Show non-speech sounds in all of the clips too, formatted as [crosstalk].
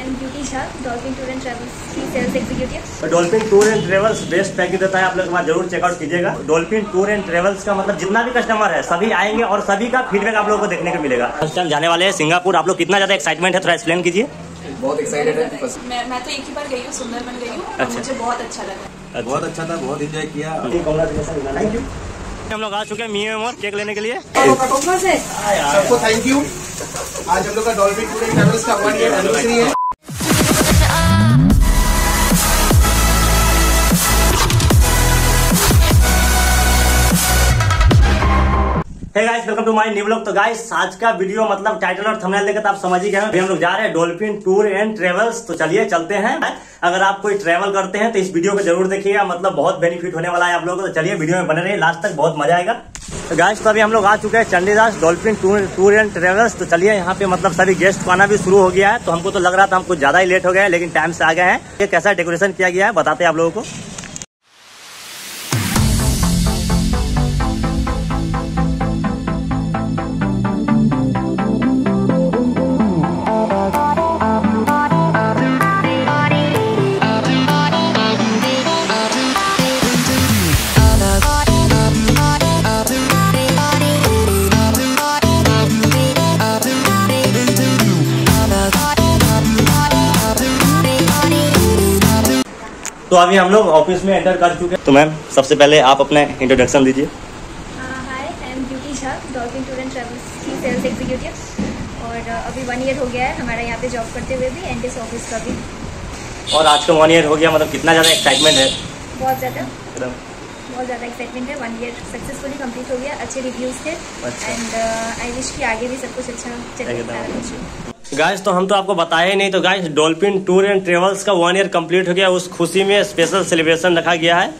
am Beauty Jha, Dolphin Tour and Travels की sales executive Dolphin Tour and Travels best package देता है आप लोग एक बार ज़रूर चेकआउट कीजिएगा। डॉल्फिन टूर एंड ट्रेवल्स का मतलब जितना भी कस्टमर है सभी आएँगे और सभी का फीडबैक आप लोगों को देखने को मिलेगा। फ़र्स्ट टाइम जाने वाले हैं सिंगापुर आप लोग कितना ज़्यादा एक्साइटमेंट है थोड़ा एक्सप्लेन कीजिए। बहुत एक्साइटेड है। मैं मैं तो एक ही बार गई हूँ सुंदरबन गई हूँ अच्छा। मुझे बहुत अच्छा लगा। बहुत अच्छा था बहुत एंजॉय किया। थैंक यू हम लोग आ चुके हैं मियो और केक लेने के लिए। सबको थैंक यू आज हम लोग का डॉल्फिन टूर एंड ट्रेवल्स का वन ईयर एनिवर्सरी है। Hey guys welcome to my new blog तो गाइस आज का वीडियो मतलब टाइटल और थंबनेल देखकर तो आप समझ ही गए हम लोग जा रहे हैं डॉल्फिन टूर एंड ट्रेवल्स तो चलिए चलते हैं। अगर आप कोई ट्रेवल करते हैं तो इस वीडियो को ज़रूर देखिएगा। मतलब बहुत बेनिफिट होने वाला है आप लोगों को। तो चलिए वीडियो में बने रहिए। लास्ट तक बहुत मज़ा आएगा। तो गाइस तो अभी हम लोग आ चुके हैं Chandidas Dolphin Tour and Travels तो चलिए यहाँ पे मतलब सभी गेस्ट को आना भी शुरू हो गया है। तो हमको तो लग रहा था हम कुछ ज़्यादा ही लेट हो गया है, लेकिन टाइम से आ गए हैं। ये कैसा डेकोरेशन किया गया है, बताते हैं आप लोगों को। तो अभी हम लोग ऑफ़िस में एंटर कर चुके हैं। तो मैम सबसे पहले आप अपने इंट्रोडक्शन दीजिए। Hi I am Beauty Jha Dolphin Tour and Travels की सेल्स एग्जीक्यूटिव और uh, अभी वन ईयर हो गया है हमारा यहाँ पे जॉब करते हुए भी एंड ऑफ़िस का भी। और आज का वन ईयर हो गया मतलब कितना ज़्यादा एक्साइटमेंट है? बहुत ज़्यादा। एकदम। बहुत ज़्यादा एक्साइटमेंट है। वन ईयर सक्सेसफुली कंप्लीट हो गया अच्छे रिव्यूज़ थे। एंड आई विश कि आगे भी सब कुछ अच्छा चले। एकदम। सारा कुछ। गाइस तो हम तो आपको बताया ही नहीं तो guys Dolphin Tour and Travels का वन ईयर कंप्लीट हो गया उस खुशी में स्पेशल सेलिब्रेशन रखा गया है।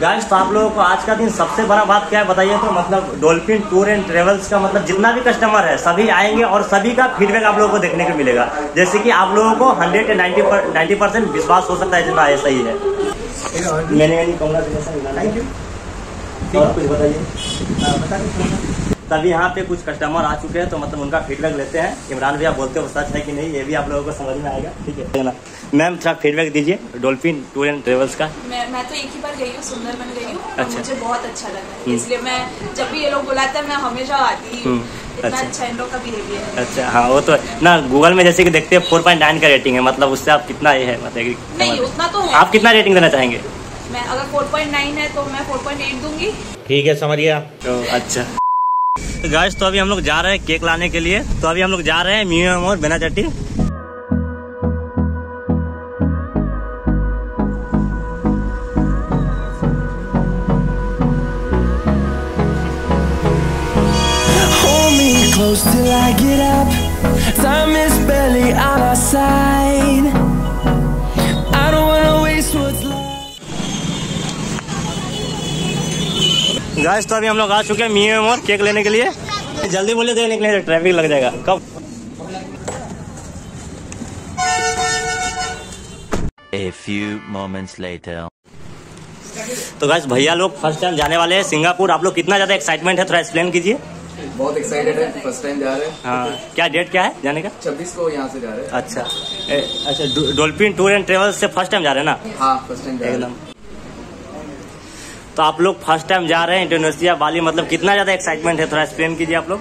गाइस तो आप लोगों को आज का दिन सबसे बड़ा बात क्या है बताइए तो मतलब डॉल्फिन टूर एंड ट्रेवल्स का मतलब जितना भी कस्टमर है सभी आएँगे और सभी का फीडबैक आप लोगों को देखने को मिलेगा। जैसे कि आप लोगों को हंड्रेड एंड नाइन्टी परसेंट विश्वास हो सकता है जितना ऐसा ही है। मैंने थैंक यू कुछ बताइए। तभी यहाँ पे कुछ कस्टमर आ चुके हैं तो मतलब उनका फीडबैक लेते हैं। इमरान भैया बोलते हो सच है कि नहीं ये भी आप लोगों को समझ में आएगा। ठीक है। ना मैम थोड़ा फीडबैक दीजिए डॉल्फिन टूर एंड ट्रेवल्स का। मैं मैं तो एक ही बार गई हूँ सुंदरबन गई हूँ अच्छा। मुझे बहुत अच्छा लगा। हम्म। इसलिए मैं जब भी ये लोग बुलाते हैं मैं हमेशा आती हूँ। हम्म, अच्छा। अच्छा इन लोग का बिहेवियर अच्छा हाँ वो तो ना गूगल में जैसे कि देखते हैं फोर पॉइंट नाइन का रेटिंग है मतलब उससे आप कितना ये है मतलब नहीं उतना तो आप कितना रेटिंग देना चाहेंगे? मैं अगर 4.9 है तो मैं 4.8 दूँगी। ठीक है समरिया तो अच्छा। गाइस तो अभी हम लोग जा रहे हैं केक लाने के लिए तो अभी हम लोग जा रहे हैं म्यूज़ियम और बिना चट्टी till I get up. Time is guys तो अभी हम लोग आ चुके हैं म्यूज़ियम और केक लेने के लिए। जल्दी बोले तो निकले ट्रैफ़िक लग जाएगा। कब? A few moments later. तो गाइस भैया लोग फ़र्स्ट टाइम जाने वाले हैं सिंगापुर। आप लोग कितना ज़्यादा एक्साइटमेंट है थोड़ा एक्सप्लेन कीजिए। बहुत एक्साइटेड है फ़र्स्ट टाइम जा रहे हैं। हाँ क्या डेट क्या है जाने का? छब्बीस को यहाँ से जा रहे हैं। अच्छा। ए, अच्छा डो- डॉल्फिन टूर एंड ट्रेवल्स से फ़र्स्ट टाइम जा रहे हैं ना? हाँ फ़र्स्ट टाइम एकदम हैं। तो आप लोग फ़र्स्ट टाइम जा रहे हैं इंडोनेशिया बाली मतलब कितना ज़्यादा एक्साइटमेंट है? थोड़ा एक्सप्लेन कीजिए आप लोग।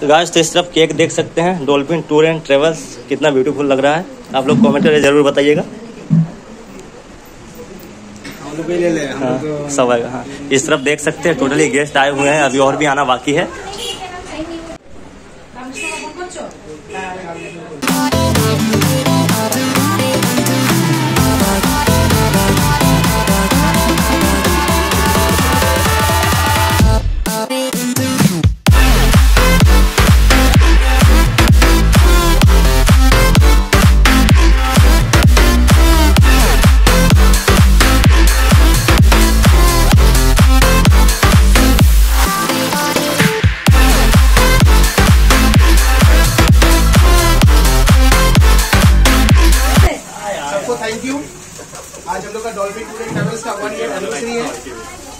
तो गाइस तो इस तरफ़ केक देख सकते हैं। डॉल्फिन टूर एंड ट्रेवल्स कितना ब्यूटीफुल लग रहा है। आप लोग कमेंट करके ज़रूर बताइएगा। हाँ, सब आएगा हाँ। इस तरफ़ देख सकते हैं टोटली गेस्ट आए हुए हैं। अभी और भी आना बाकी है।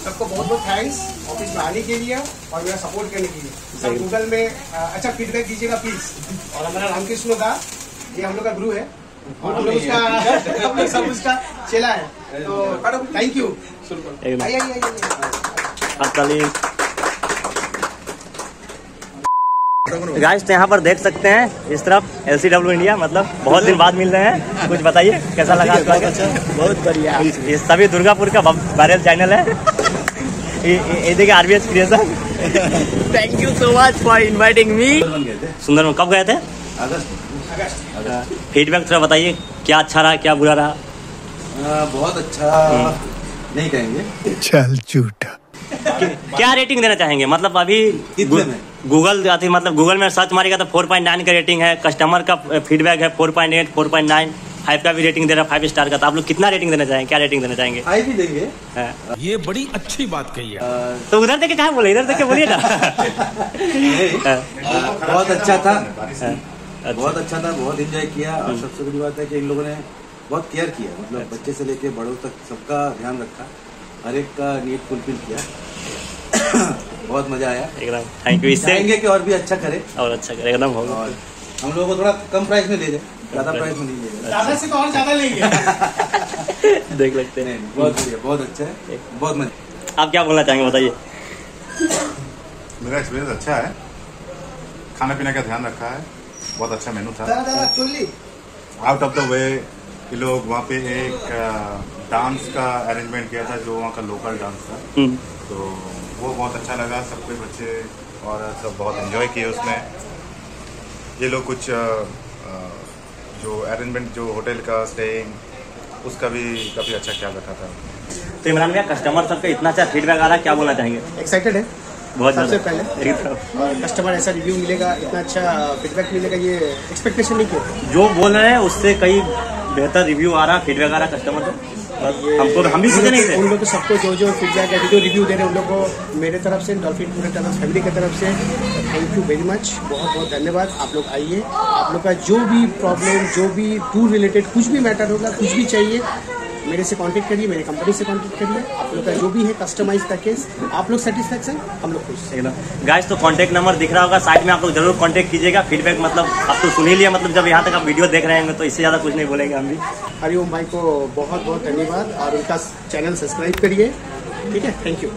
सबको बहुत बहुत थैंक्स ऑफ़िस में आने के लिए और मेरा सपोर्ट करने के लिए। सब गूगल में अच्छा फीडबैक दीजिएगा प्लीज़ और हमारा रामकृष्ण दा ये हम लोग का गुरु है। और हम लोग उसका हम लोग सब उसका चेला है। तो थैंक यू आइए आइए आइए गाइस तो यहाँ पर देख सकते हैं इस तरफ़ एल इंडिया मतलब बहुत दिन बाद मिल रहे हैं। कुछ बताइए कैसा लगा आपको आगे? बहुत बढ़िया। ये सभी दुर्गापुर का वायरल चैनल है। ये- देखिए RBS creation thank you so much for inviting me सुंदर कब गए थे? अगस्त। फीडबैक थोड़ा बताइए क्या अच्छा रहा क्या बुरा रहा? आ, बहुत अच्छा। नहीं कहेंगे। चल झूठा। क्या रेटिंग देना चाहेंगे? मतलब अभी कितने में? गूगल अथी मतलब गूगल में सर्च मारेगा तो 4.9 का रेटिंग है कस्टमर का फीडबैक है 4.8 4.9 फाइव का भी रेटिंग दे रहा है फाइव स्टार का तो आप लोग कितना रेटिंग देना चाहेंगे क्या रेटिंग देना चाहेंगे आई भी देंगे। हाँ। ये बड़ी अच्छी बात कही है। तो उधर देखे कहा बोले इधर देखे बोलिए ना। [laughs] नहीं, हाँ, आ, बहुत अच्छा था। हाँ। बहुत अच्छा था बहुत एंजॉय किया और सबसे बड़ी बात है कि इन लोगों ने बहुत केयर किया मतलब बच्चे से लेके बड़ों तक सबका ध्यान रखा हर एक का नीड फुलफिल किया। बहुत मज़ा आया। एकदम। थैंक यू इससे चाहेंगे कि और भी अच्छा करे। और अच्छा करे एकदम होगा। और हम लोगों को थोड़ा कम प्राइस में दे दे। ज़्यादा प्राइस में नहीं दे दे। ज़्यादा से तो और ज़्यादा लेंगे। [laughs] देख लगते हैं। बहुत बढ़िया बहुत अच्छा है। बहुत मज़ा। आप क्या बोलना चाहेंगे बताइए। मेरा एक्सपीरियंस अच्छा है। खाने पीने का ध्यान रखा है। बहुत अच्छा मेनू था। आउट ऑफ़ द वे ये लोग वहाँ पे एक डांस का अरेंजमेंट किया था जो वहाँ का लोकल डांस था। हम्म, तो वो बहुत अच्छा लगा सबके बच्चे और सब बहुत एंजॉय किए उसमें ये लोग कुछ जो अरेंजमेंट जो होटल का स्टेइंग उसका भी काफ़ी अच्छा ख्याल रखा था। तो इमरान भैया कस्टमर सबका इतना अच्छा फीडबैक आ रहा है क्या बोलना चाहेंगे? एक्साइटेड है। बहुत सबसे पहले। [laughs] और कस्टमर ऐसा रिव्यू मिलेगा इतना अच्छा फीडबैक मिलेगा ये एक्सपेक्टेशन नहीं किया। जो बोल रहे हैं उससे कई बेहतर रिव्यू आ रहा फीडबैक आ रहा कस्टमर से बस हमको हम भी नहीं उन लोग को सबको जो जो फीडबैक है जो रिव्यू दे रहे हैं, उन लोग को मेरे तरफ़ से डॉल्फिन पूरे तरफ़ फैमिली की तरफ़ से थैंक यू वेरी मच बहुत बहुत धन्यवाद। आप लोग आइए। आप लोग का जो भी प्रॉब्लम जो भी टूर रिलेटेड कुछ भी मैटर होगा, कुछ भी चाहिए मेरे से कांटेक्ट करिए मेरे कंपनी से कांटेक्ट करिए। आप लोग का जो भी है कस्टमाइज पैकेज आप लोग सेटिस्फैक्शन हम लोग खुश एकदम। गाइस तो कांटेक्ट नंबर दिख रहा होगा साइड में आप लोग ज़रूर कांटेक्ट कीजिएगा। फीडबैक मतलब आप तो सुन ही लिया मतलब जब यहाँ तक आप वीडियो देख रहे हैं तो इससे ज़्यादा कुछ नहीं बोलेंगे हम भी। हरिओम भाई को बहुत बहुत धन्यवाद और उनका चैनल सब्सक्राइब करिए। ठीक है? Thank you.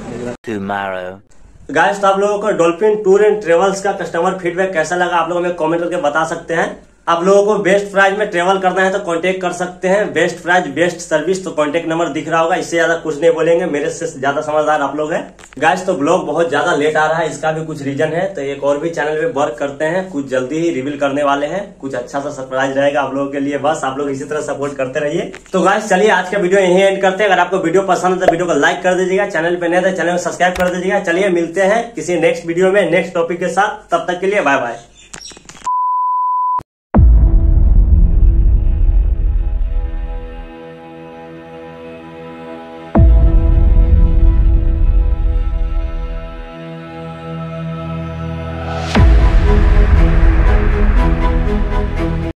गाइस तो आप लोगों को डॉल्फिन टूर एंड ट्रेवल्स का कस्टमर फीडबैक कैसा लगा आप लोग हमें कमेंट करके बता सकते हैं। आप लोगों को बेस्ट प्राइस में ट्रेवल करना है तो कांटेक्ट कर सकते हैं। बेस्ट प्राइस बेस्ट सर्विस तो कांटेक्ट नंबर दिख रहा होगा। इससे ज़्यादा कुछ नहीं बोलेंगे। मेरे से ज़्यादा समझदार आप लोग हैं। गाइस तो ब्लॉग बहुत ज़्यादा लेट आ रहा है। इसका भी कुछ रीजन है। तो एक और भी चैनल पे वर्क करते हैं। कुछ जल्दी ही रिवील करने वाले हैं। कुछ अच्छा सा सरप्राइज़ रहेगा आप लोगों के लिए। बस आप लोग इसी तरह सपोर्ट करते रहिए। तो गाइस चलिए आज का वीडियो यही एंड करते हैं। अगर आपको वीडियो पसंद है तो वीडियो को लाइक कर दीजिएगा। चैनल पे नए तो चैनल को सब्सक्राइब कर दीजिएगा। चलिए मिलते हैं किसी नेक्स्ट वीडियो में नेक्स्ट टॉपिक के साथ। तब तक के लिए बाय बाय